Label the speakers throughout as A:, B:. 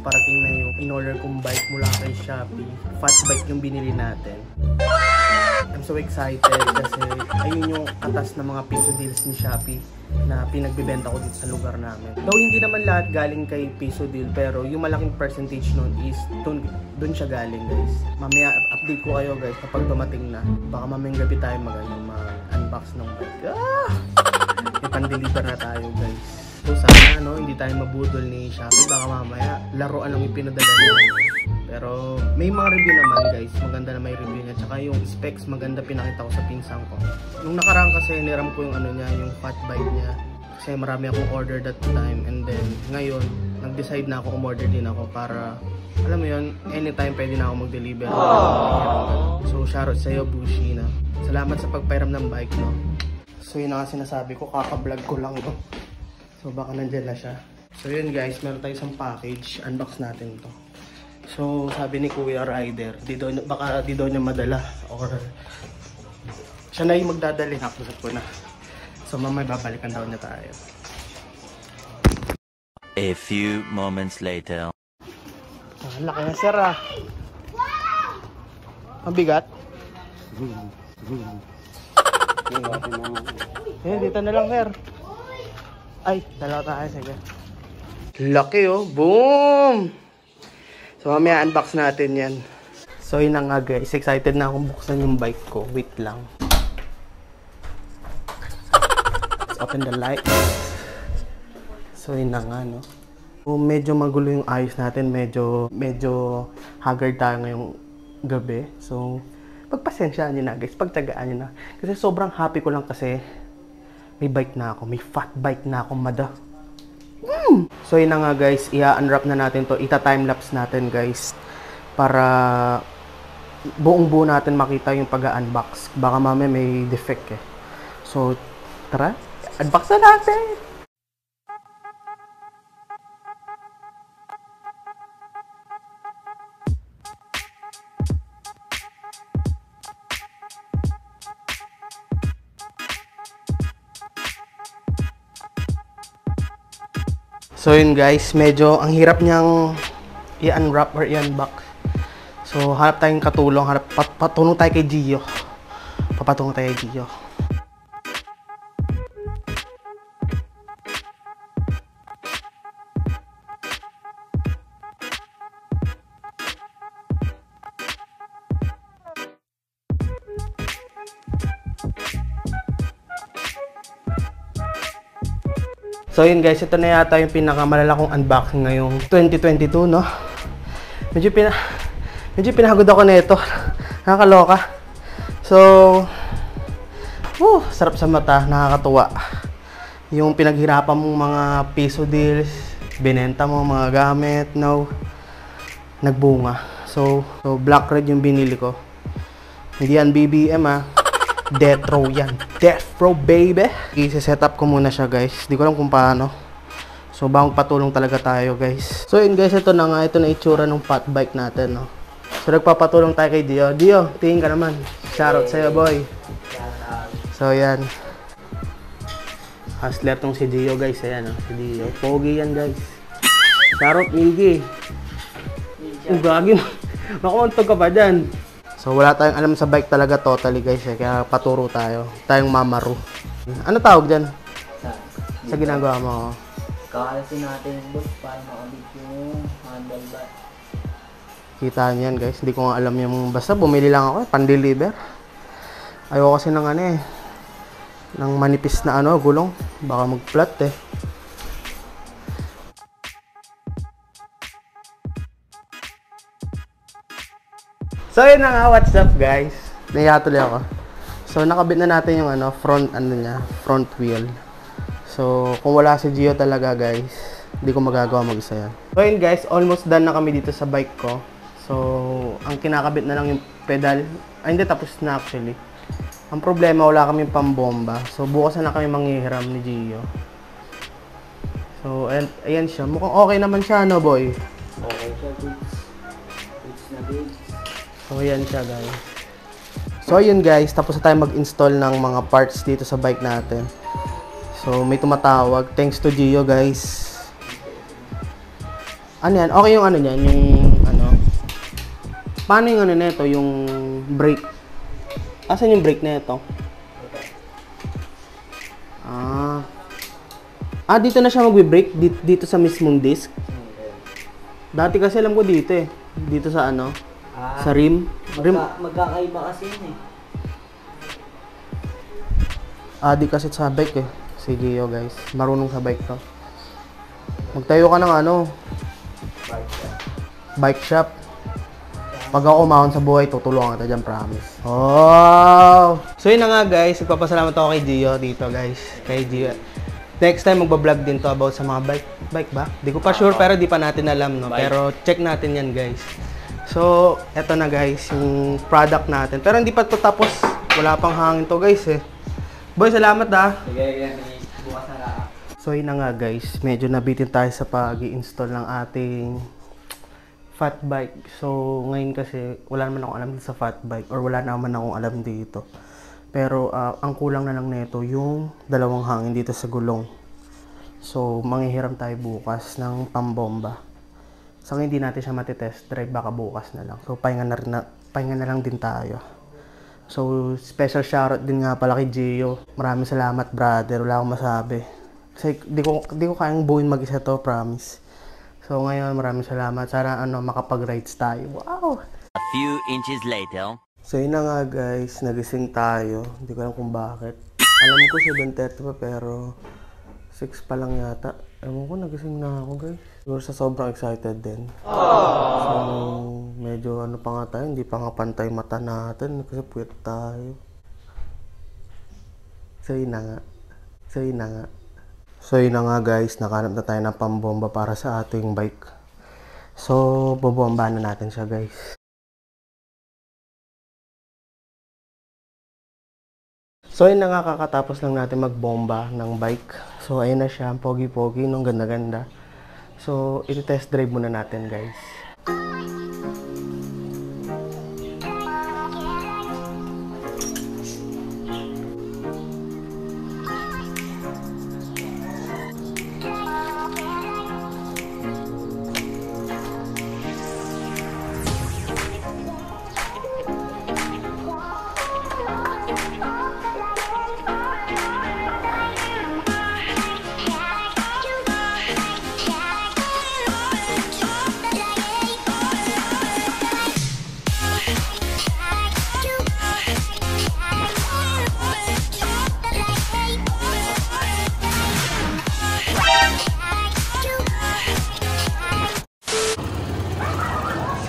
A: parating na yung in-order kong bike mula kay Shopee. Fat bike yung binili natin. I'm so excited kasi ayun yung atas ng mga piso deals ni Shopee na pinagbibenta ko dito sa lugar namin. Though hindi naman lahat galing kay piso deal pero yung malaking percentage nun is dun, dun siya galing guys. Mamaya update ko kayo guys kapag dumating na. Baka mamayang gabi tayo mag, mag-unbox ng bike. Ah! May pan-deliver na tayo guys. So sana no, hindi tayo mabudol ni Shopee. Baka mamaya laruan lang yung pinadala niya. Pero may mga review naman guys. Maganda na may review niya. Tsaka yung specs maganda pinakita ko sa pinsang ko. Nung nakaraan kasi niram ko yung ano niya, yung fat bite niya. Kasi marami akong order that time. And then ngayon, nag-decide na ako umorder din ako para alam mo yun, anytime pwede na ako mag-deliver. So shoutout sa'yo Bushi na. Salamat sa pagpairam ng bike no. So yun ang sinasabi ko, kaka-vlog ko lang to. So baka nandyan na siya. So yun guys, meron tayo isang package. Unbox natin to. So sabi ni Kuya Rider, di daw, baka di daw niya madala. Or siya na yung magdadali. Nakusap ko na. So mamay babalikan daw niya tayo.
B: A few moments later.
A: Ah, laki na sir ah. Mabigat? Eh, dito na lang sir. Ay, dalawa tayo. Sige. Laki oh. Boom! So mamaya unbox natin yan. So yun na nga guys. Excited na akong buksan yung bike ko. Wait lang. Let's open the light. So yun na nga no. So, medyo magulo yung ayos natin. Medyo, medyo haggard tayo ngayong gabi. So, pagpasensyaan nyo na guys. Pagtsagaan nyo na. Kasi sobrang happy ko lang kasi may bike na ako. May fat bike na ako, mada. Mm! So, yun na nga guys. I-unwrap na natin to. Ita-timelapse natin guys. Para buong buo natin makita yung pag-unbox. Baka mamaya may defect eh. So, tara. Unbox na natin! So yun guys, medyo ang hirap niyang i-unwrap or i-unbox. So hanap tayong katulong, hanap pat patulong tayo kay Gio. Papatulong tayo kay Gio. So yun guys, ito na yata yung pinakamalala kong unboxing ngayong 2022, no? Medyo pina medyo pinagod ako nito. Nakakaloka. So, woo, sarap sa mata, nakakatuwa. Yung pinaghirapan mong mga piso deals, binenta mo mga gamit, no? Nagbunga. So, so black red yung binili ko. Hindi yan BBM ah. Death Row yan. Death Row, baby! I-set up ko muna siya, guys. Di ko alam kung paano. So, bang patulong talaga tayo, guys. So, yun, guys. Ito na nga. Ito na itsura ng fat bike natin, no? So, nagpapatulong tayo kay Dio. Dio, tingin ka naman. Shoutout sa'yo, boy. So, yan. Hustler tong si Dio, guys. Ayan, no? Si Dio. Pogi yan, guys. Shoutout, Miggy. Ang gagi mo. Makuntog ka pa dyan. So, wala tayong alam sa bike talaga totally, guys. Eh. Kaya paturo tayo. Tayong mamaru. Ano tawag dyan?
C: Sa,
A: Sa ginagawa mo?
C: kakalasin natin yung book para makabit yung handlebar.
A: Kita niyan, guys. Hindi ko nga alam yung... Basta bumili lang ako, eh, pan-deliver. Ayoko kasi ng ano eh. Ng manipis na ano, gulong. Baka mag-flat eh. So, yun na nga. What's up, guys? Naiya tuloy ako. So, nakabit na natin yung ano, front, ano niya, front wheel. So, kung wala si Gio talaga, guys, hindi ko magagawa mag-isa yan. So, yun guys, almost done na kami dito sa bike ko. So, ang kinakabit na lang yung pedal. Ay, hindi, tapos na actually. Ang problema, wala kami pambomba. So, bukas na, kami manghihiram ni Gio. So, ayan, ayan siya. Mukhang okay naman siya, no, boy?
C: Okay siya, goods. Goods na goods.
A: So, ayan siya, guys. So, ayun guys, tapos na tayo mag-install ng mga parts dito sa bike natin. So, may tumatawag. Thanks to Gio, guys. Ano yan? Okay yung ano niyan, yung ano. Paano yung ano nito, yung brake? Asan yung brake nito? Ah. Ah, dito na siya magbe-brake dito, dito sa mismong disc. Dati kasi alam ko dito eh. Dito sa ano,
C: Ah,
A: sa rim. Rim.
C: magka, magkakaiba kasi yun eh.
A: Ah, di kasi sa bike eh. Si Gio guys, marunong sa bike to. Magtayo ka ng ano, bike shop. Pag ako umahon sa buhay, tutulungan kita dyan, promise. Oh! So yun na nga guys, nagpapasalamat ako kay Gio dito guys. Kay Gio. Next time magbablog din to about sa mga bike. Bike ba? Di ko pa sure pero di pa natin alam no. Pero check natin yan guys. So, eto na guys, yung product natin. Pero hindi pa to tapos. Wala pang hangin to guys eh. Boy, salamat ah.
C: Sige, sige, bukas na lang.
A: So yun na nga guys, medyo nabitin tayo sa pag install ng ating fat bike. So ngayon kasi wala naman akong alam sa fat bike or wala naman akong alam dito. Pero ah, ang kulang na lang nito yung dalawang hangin dito sa gulong. So manghihiram tayo bukas ng pambomba. So hindi natin siya matitest drive baka bukas na lang. So pahinga na, na, pahinga na lang din tayo. So, special shoutout din nga pala kay Gio. Maraming salamat, brother. Wala akong masabi. Kasi di ko, di ko kayang buuin mag-isa to, promise. So, ngayon, maraming salamat. Sana ano, makapag-rides tayo. Wow!
B: A few inches later.
A: So, yun na nga, guys. Nagising tayo. Hindi ko alam kung bakit. Alam ko 7.30 pa, pero 6 pa lang yata. Ewan ko, nagising na ako, guys. Siguro sa sobrang excited din. So, medyo ano pa nga tayo, hindi pa nga pantay mata natin kasi puwet tayo. So, yun na nga. So, yun na nga. So, yun na nga guys, nakanap na tayo ng pambomba para sa ating bike. So, bobomba na natin siya guys. So, ayun na lang natin magbomba ng bike. So, ayun na siya, pogi-pogi, nung ganda-ganda. So, iti-test drive muna natin guys.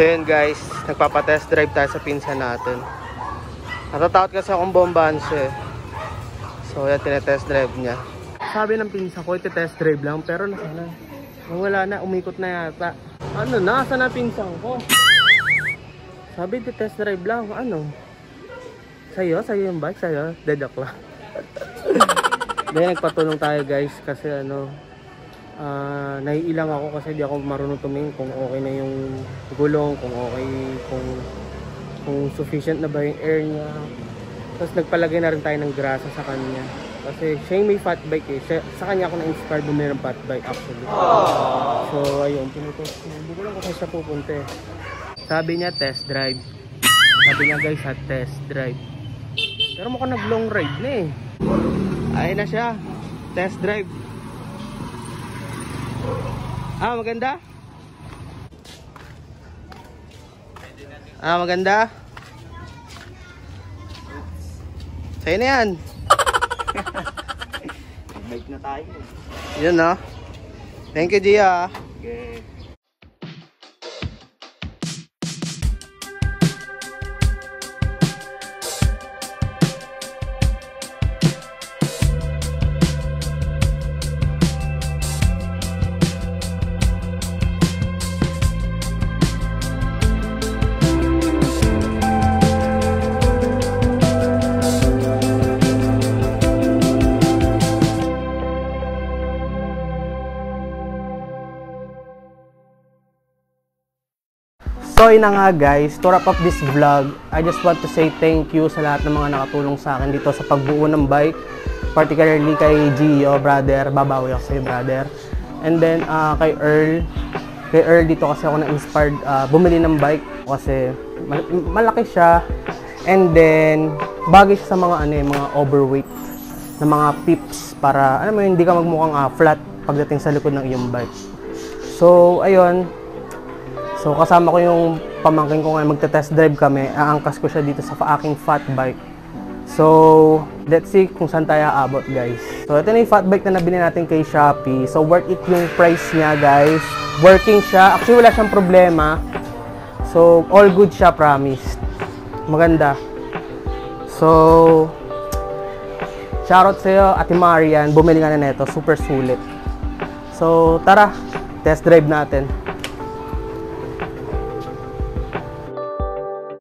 A: So yun guys, nagpapa-test drive tayo sa pinsan natin. Natatakot kasi akong bombahan siya eh. So yan, tinetest drive niya. Sabi ng pinsan ko, iti-test drive lang, pero nasa na. Wala na, umikot na yata. Ano, nasa na pinsan ko? Sabi, iti-test drive lang, ano? Sa'yo? Sa'yo yung bike? Sa'yo? Dedak lang. Then, nagpatulong tayo guys, kasi ano, Ah, naiilang ako kasi di ako marunong tumingin kung okay na yung gulong, kung okay, kung kung sufficient na ba yung air niya. Tapos nagpalagay na rin tayo ng grasa sa kanya. Kasi siya yung may fat bike eh. Siya, sa kanya ako na-inspire bumili ng fat bike actually. So ayun, pinutos. Hindi ko lang kung siya pupunta eh. Sabi niya test drive. Sabi niya guys ha, test drive. Pero mukhang nag long ride na eh. Ayun na siya. Test drive. Ah, maganda? Ah, maganda? Sa'yo na yan.
C: Bike na tayo.
A: Yun, no? Thank you, Gia.
C: Okay.
A: So yun na nga guys, to wrap up this vlog, I just want to say thank you sa lahat ng mga nakatulong sa akin dito sa pagbuo ng bike. Particularly kay Gio, brother. Babawi ako sa'yo, brother. And then uh, kay Earl, kay Earl dito kasi ako na-inspired ah, bumili ng bike kasi mal- malaki siya and then bagay siya sa mga ano eh, mga overweight na mga pips para alam mo hindi ka magmukhang ah, flat pagdating sa likod ng iyong bike. So, ayun. So, kasama ko yung pamangkin ko ngayon, magte-test drive kami. Aangkas ko siya dito sa aking fat bike. So, let's see kung saan tayo aabot, guys. So, ito na yung fat bike na nabili natin kay Shopee. So, worth it yung price niya, guys. Working siya. Actually, wala siyang problema. So, all good siya, promise. Maganda. So, shoutout sa'yo, Ate Marian. Bumili nga na neto. Super sulit. So, tara. Test drive natin.